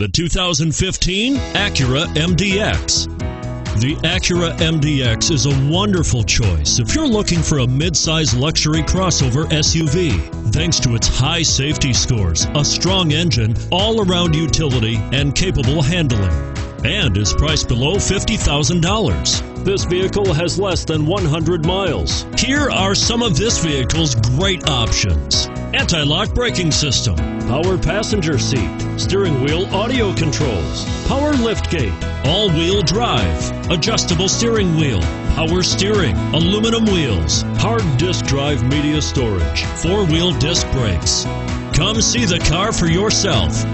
The 2015 Acura MDX. The Acura MDX is a wonderful choice if you're looking for a midsize luxury crossover SUV. Thanks to its high safety scores, a strong engine, all around utility, and capable handling. And is priced below $50,000. This vehicle has less than 100 miles. Here are some of this vehicle's great options anti lock braking system, power passenger seat, steering wheel audio controls, power liftgate, all wheel drive, adjustable steering wheel, power steering, aluminum wheels, hard disk drive media storage, four wheel disc brakes. Come see the car for yourself.